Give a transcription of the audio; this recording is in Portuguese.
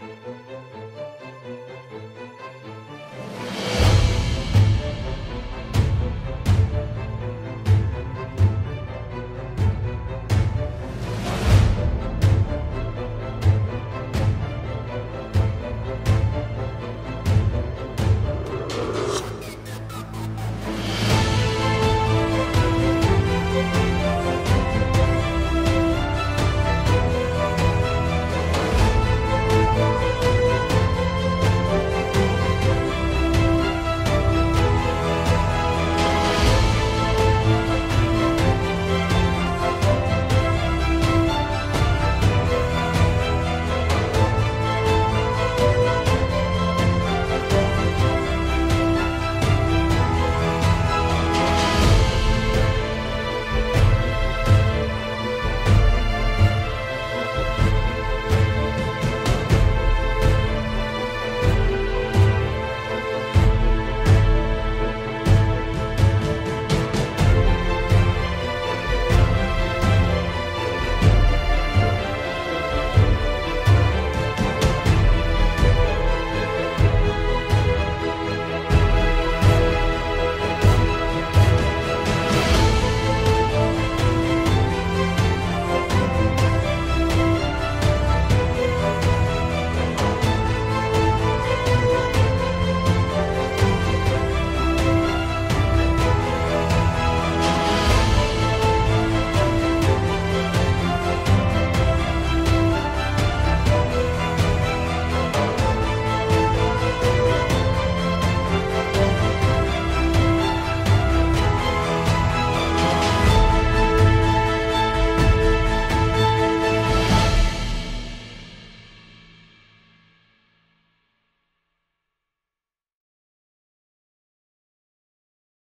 Música